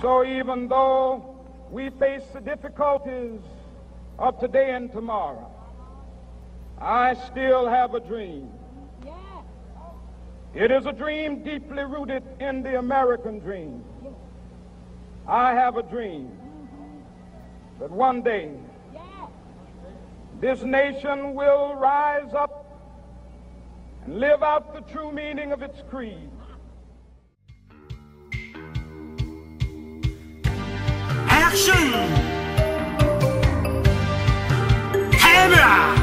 So even though we face the difficulties of today and tomorrow, I still have a dream. It is a dream deeply rooted in the American dream. I have a dream mm-hmm. that one day this nation will rise up and live out the true meaning of its creed. Action! Camera!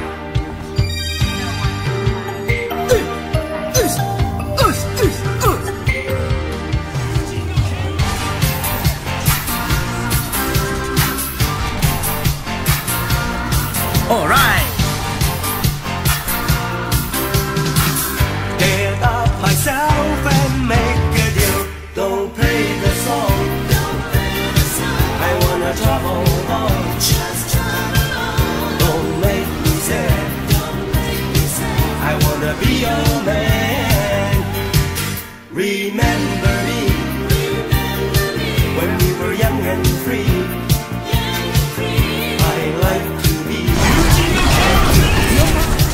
Wanna be your man. Remember me when we were young and free. I like to be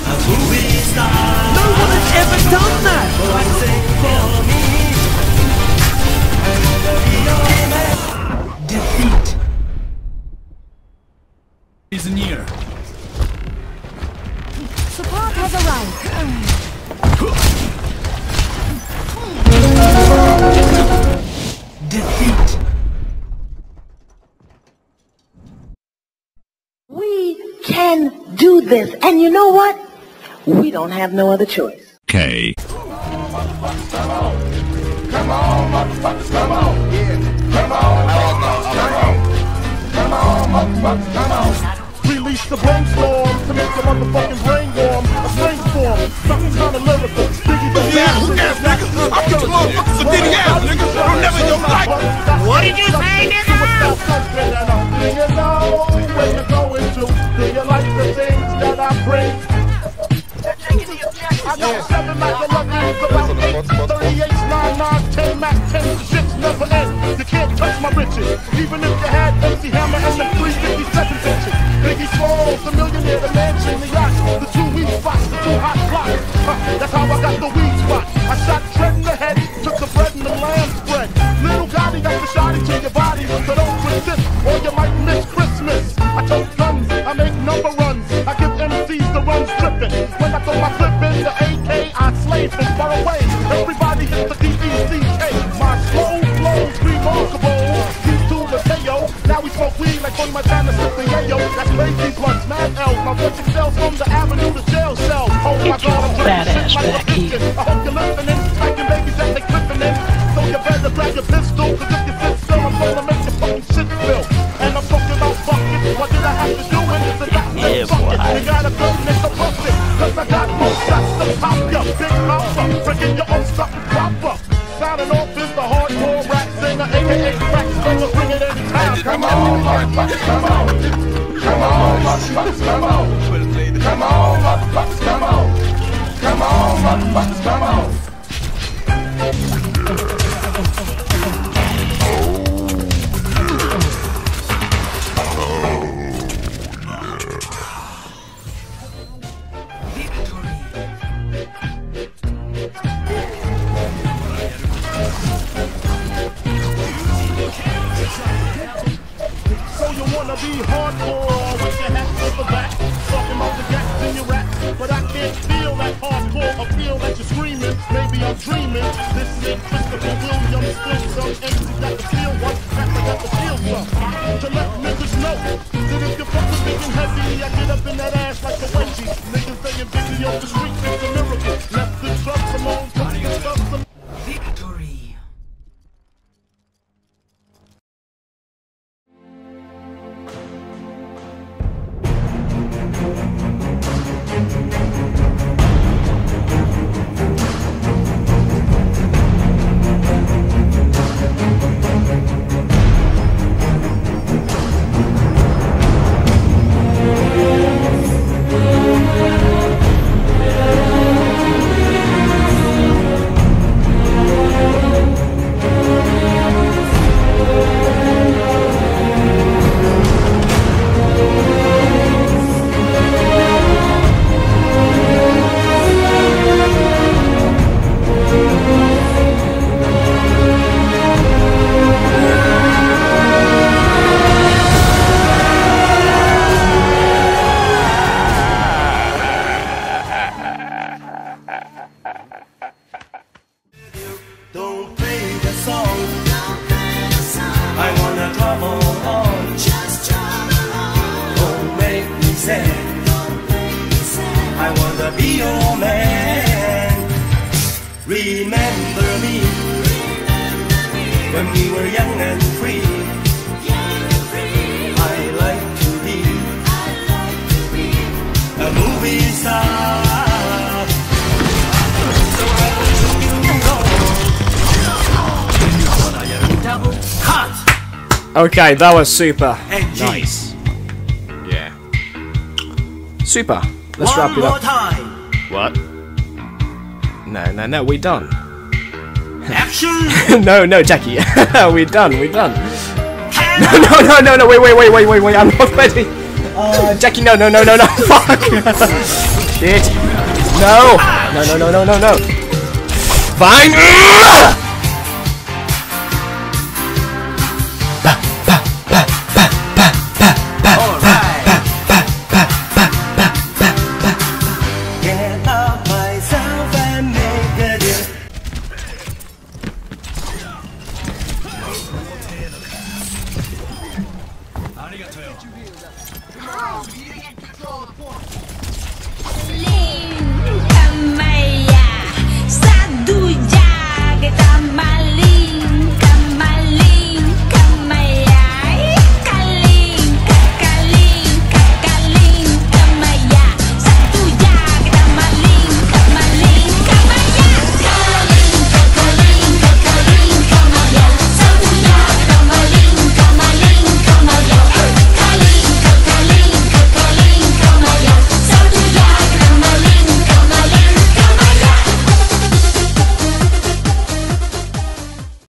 a movie star. No one has ever done that! One for me. I wanna be your man. Defeat. Season year. Support has arrived. Defeat. We can do this. And you know what? We don't have no other choice. K. Release the brainstorm to make your motherfucking brain warm. A slang form, something kind of lyrical. Biggie the Yeah, who cares, nigga? I'm teaching motherfuckers some DD ass, What did you say, nigga? Do you know where you're going to? Do you like the things that I bring? I got seven Mac 11s, about eight 38s, 9, 9, 10 Mac 10s, the shit's never end. You can't touch my riches, weed like on my Montana sipping yayo. That's crazy blunts, mad L. My voice excels from the avenue to jail cell. Oh my God, I'm shit like a. I hope you're listening, smacking babies that they clipping in. So you better grab your pistol, cause if you sit still, I'm gonna make your fucking shit spill. And I'm talking about fucking. What did I have to do a got Yeah, boy. You gotta go and so bust it. Cause I got more shots to pop ya. Big mouth up, breaking your own stuff and proper. Sounding off is the hardcore rap singer, aka crack motherfuckers, come on. So you wanna be hardcore dreaming. This is Christopher Williams, still some MC got the feel one, fact I got the feel some. To let niggas know that if you're fucking and heavy, I get up in that ass like a wedgie. Niggas saying Biggie off the street, it's a miracle. Left the drugs alone, when we were young and free. I like to be a movie star. So I will you know. Double cut Okay, that was super. and Nice. Yeah. Super. Let's One wrap it more up. time. What? No, no, no, we're done. Action. no, no, Jackie. we're done, we're done. Can No, no, no, no, wait, wait, wait, wait, wait, wait, I'm not ready. Uh, Jackie, no, no, no, no, no, fuck. Shit. No. No, no, no, no, no, no. Fine. Hi.